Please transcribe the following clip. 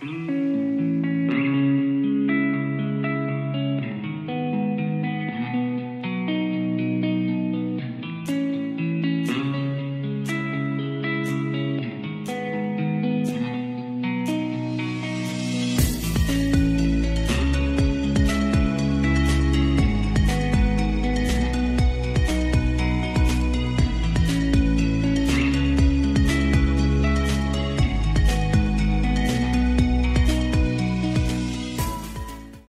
Mm-hmm.